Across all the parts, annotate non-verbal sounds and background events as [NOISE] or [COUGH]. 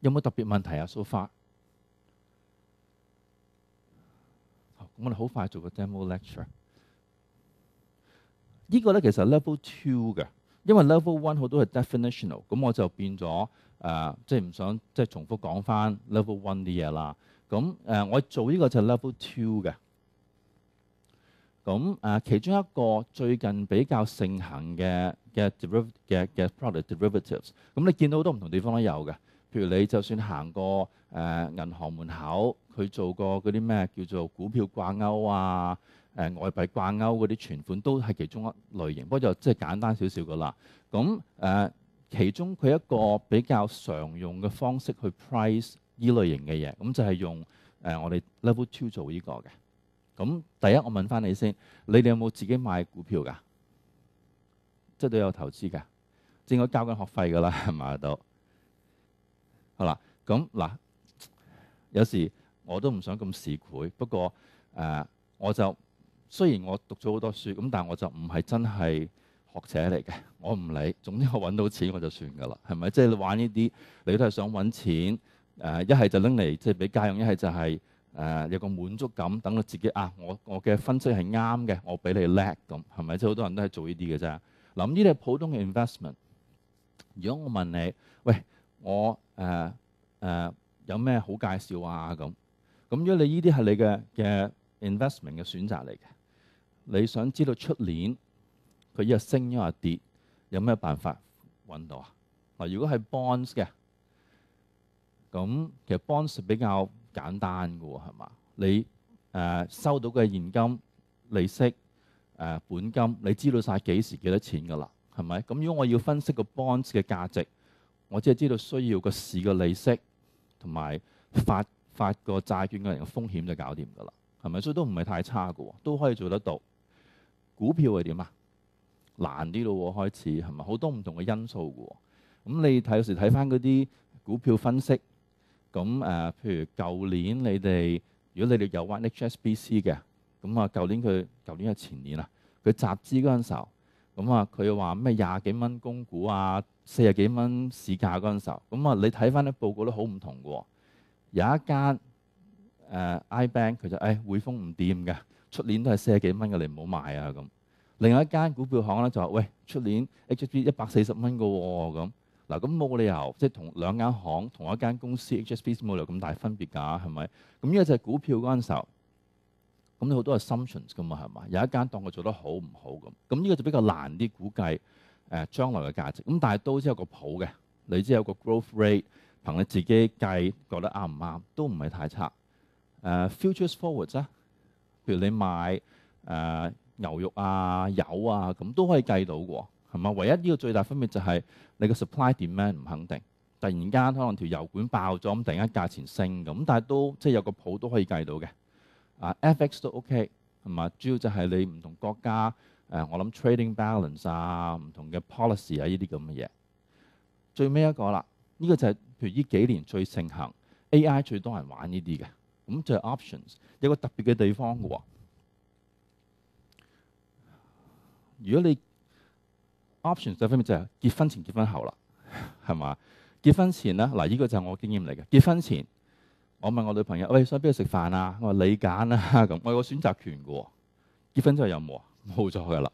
有冇特別問題啊？So far，我哋好快做個 demo lecture。呢個咧其實 level two 嘅，因為 level one 好多係 definitional，咁我就變咗誒、即係唔想即係重複講翻 level one 啲嘢啦。咁誒、我做呢個就係 level two 嘅。咁誒、其中一個最近比較盛行嘅嘅 deriv 嘅嘅 product derivatives，咁你見到好多唔同地方都有嘅。譬如你就算行過誒、呃、銀行門口，佢做過嗰啲咩叫做股票掛鈎啊、誒、外幣掛鈎嗰啲存款，都係其中一類型。不過就即係簡單少少噶啦。咁誒、其中佢一個比較常用嘅方式去 price 依類型嘅嘢，咁就係用誒、我哋 level two 做呢個嘅。咁第一，我問翻你先，你哋有冇自己買股票㗎？即係都有投資㗎，正我交緊學費㗎啦，係咪都？好啦，咁嗱，有時我都唔想咁市侩，不過誒、我就雖然我讀咗好多書，咁但係我就唔係真係學者嚟嘅，[LAUGHS] 我唔理，總之我揾到錢我就算㗎啦，係咪？即係你玩呢啲，你都係想揾錢，誒一係就拎嚟即係俾家用，一係就係、是。誒、有個滿足感，等到自己啊，我我嘅分析係啱嘅，我比你叻咁，係咪？即係好多人都係做呢啲嘅啫。嗱，呢啲係普通嘅 investment。如果我問你，喂，我誒誒、有咩好介紹啊？咁咁，如果你呢啲係你嘅嘅 investment 嘅選擇嚟嘅，你想知道出年佢一日升一日跌，有咩辦法揾到啊？嗱，如果係 bonds 嘅，咁其實 bonds 比較簡單嘅喎，係嘛？你誒、收到嘅現金利息誒、本金，你知道晒幾時幾多錢㗎啦？係咪？咁如果我要分析個 bonds 嘅價值，我只係知道需要個市嘅利息同埋發發個債券嘅人嘅風險就搞掂㗎啦，係咪？所以都唔係太差嘅，都可以做得到。股票係點啊？難啲咯，開始係咪？好多唔同嘅因素嘅。咁你睇有時睇翻嗰啲股票分析。咁誒、譬如舊年你哋，如果你哋有玩 HSBC 嘅，咁啊，舊年佢舊年係前年啊，佢集資嗰陣時候，咁啊，佢話咩廿幾蚊供股啊，四十幾蚊市價嗰陣時候，咁啊，你睇翻啲報告都好唔同嘅喎。有一間誒、iBank 佢就誒、哎、匯豐唔掂嘅，出年都係四十幾蚊嘅，你唔好買啊咁。另外一間股票行咧就話喂，出年 HSB 一百四十蚊嘅喎咁。嗱，咁冇理由，即係同兩間行同一間公司 HSB 冇理由咁大分別㗎，係咪？咁呢個就係股票嗰陣時候，咁你好多 assumptions 㗎嘛，係嘛？有一間當佢做得好唔好咁，咁呢個就比較難啲估計誒、呃、將來嘅價值。咁但係都知有個譜嘅，你知有個 growth rate，憑你自己計覺得啱唔啱，都唔係太差。誒、futures forwards 啊，譬如你買誒、牛肉啊、油啊，咁都可以計到嘅。係嘛？唯一呢個最大分別就係你個 supply demand 唔肯定，突然間可能條油管爆咗，咁突然間價錢升咁，但係都即係有個譜都可以計到嘅。啊，FX 都 OK 係嘛？主要就係你唔同國家誒，我諗 trading balance 啊，唔同嘅 policy 啊，呢啲咁嘅嘢。最尾一個啦，呢個就係譬如呢幾年最盛行 AI 最多人玩呢啲嘅，咁就係 options 有個特別嘅地方嘅喎。如果你 options 就分別就係結婚前、結婚後啦，係嘛？結婚前咧，嗱，呢個就係我經驗嚟嘅。結婚前，我問我女朋友：喂，想邊度食飯啊？我話你揀啦，[LAUGHS] 咁我有個選擇權嘅。結婚之後有冇啊？冇咗嘅啦。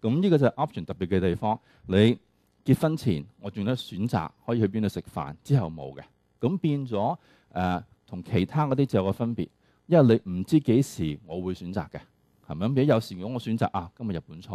咁呢個就係 option 特別嘅地方。你結婚前，我仲有選擇可以去邊度食飯，之後冇嘅。咁變咗誒，同、其他嗰啲就有個分別，因為你唔知幾時我會選擇嘅，係咪？咁有時如果我選擇啊，今日日本菜。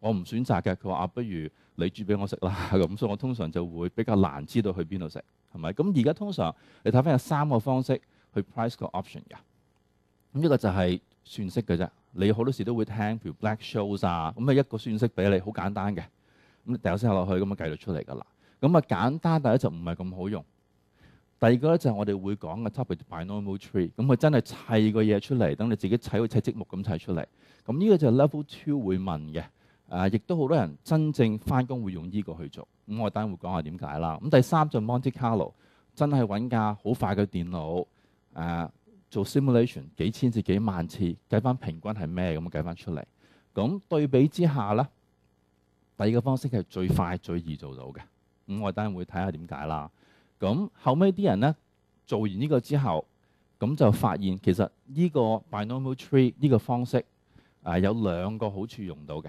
我唔選擇嘅，佢話啊，不如你煮俾我食啦 [LAUGHS] 咁，所以我通常就會比較難知道去邊度食，係咪？咁而家通常你睇翻有三個方式去 price 個 option 嘅，咁一個就係算式嘅啫。你好多時都會聽，譬如 Black-Scholes 啊，咁啊一個算式俾你，好簡單嘅，咁掉先落去，咁啊計到出嚟㗎啦。咁啊簡單，但係就唔係咁好用。第二個咧就係我哋會講嘅 topic binomial tree，咁佢真係砌個嘢出嚟，等你自己砌好砌積木咁砌出嚟。咁呢個就係 level two 會問嘅。誒，亦都好多人真正翻工會用呢個去做，咁我等會講下點解啦。咁第三就 Monte Carlo，真係揾架好快嘅電腦，誒、做 simulation 幾千至幾萬次，計翻平均係咩咁計翻出嚟。咁對比之下咧，第二個方式係最快最易做到嘅。咁我等會睇下點解啦。咁後尾啲人咧做完呢個之後，咁就發現其實呢個 binomial tree 呢個方式啊有兩個好處用到嘅。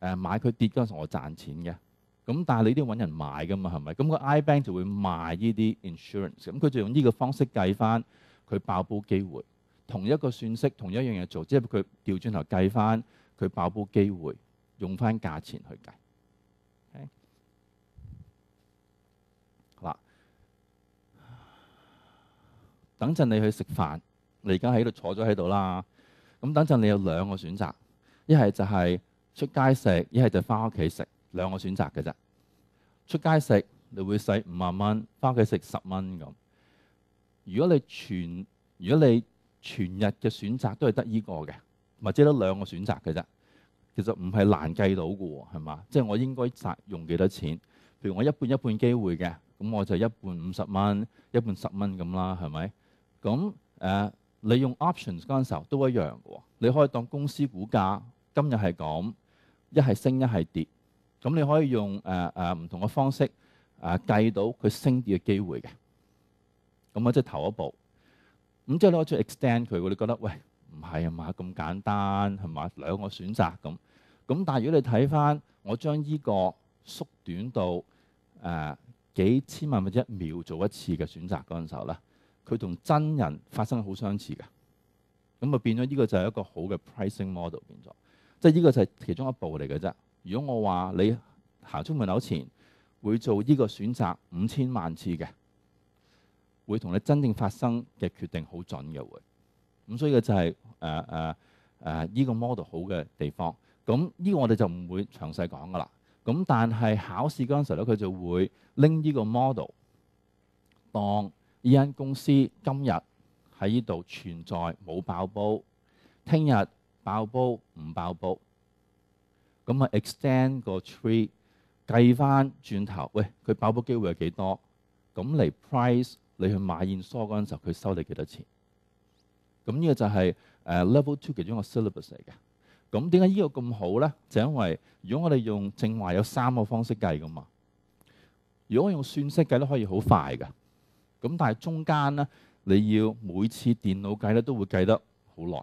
誒、買佢跌嗰陣時我賺錢嘅。咁但係你都要揾人買噶嘛，係咪？咁個 iBank 就會賣呢啲 insurance，咁佢就用呢個方式計翻佢爆煲機會，同一個算式，同一樣嘢做，即係佢調轉頭計翻佢爆煲機會，用翻價錢去計。等陣你去食飯，你而家喺度坐咗喺度啦。咁等陣你有兩個選擇，一係就係出街食，一係就翻屋企食，兩個選擇嘅啫。出街食你會使五萬蚊，翻屋企食十蚊咁。如果你全如果你全日嘅選擇都係得依個嘅，或者得兩個選擇嘅啫，其實唔係難計到嘅喎，係嘛？即係我應該賺用幾多錢？譬如我一半一半機會嘅，咁我就一半五十蚊，一半十蚊咁啦，係咪？咁誒、你用 options 嗰陣時候都一樣嘅喎。你可以當公司股價今日係咁，一係升一係跌。咁你可以用誒誒唔同嘅方式誒、呃、計到佢升跌嘅機會嘅。咁啊，即係頭一步。咁之後咧，我再 extend 佢。你覺得喂唔係啊嘛？咁簡單係嘛？兩個選擇咁。咁但係如果你睇翻我將呢個縮短到誒、呃、幾千萬或者一秒做一次嘅選擇嗰陣時候咧。佢同真人發生好相似嘅，咁啊變咗呢個就係一個好嘅 pricing model 變咗，即係呢個就係其中一步嚟嘅啫。如果我話你行出門口前會做呢個選擇五千萬次嘅，會同你真正發生嘅決定好準嘅會。咁所以嘅就係誒誒誒呢個 model 好嘅地方。咁呢個我哋就唔會詳細講噶啦。咁但係考試嗰陣時咧，佢就會拎呢個 model 當。呢間公司今日喺呢度存在冇爆煲，聽日爆煲唔爆煲，咁啊 extend 個 tree 計翻轉頭，喂佢爆煲機會有幾多？咁嚟 price 你去買現梭嗰陣時候，佢收你幾多錢？咁呢個就係誒 level two 其中一個 syllabus 嚟嘅。咁點解呢個咁好咧？就因為如果我哋用正話有三個方式計噶嘛，如果我用算式計都可以好快㗎。咁但係中間咧，你要每次電腦計咧都會計得好耐。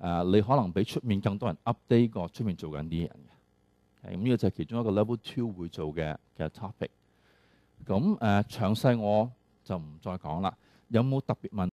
呃，你可能比出面更多人 update 過出面做緊啲人嘅。咁呢個就係其中一個 level two 會做嘅嘅 topic。咁誒、呃、詳細我就唔再講啦。有冇特別問？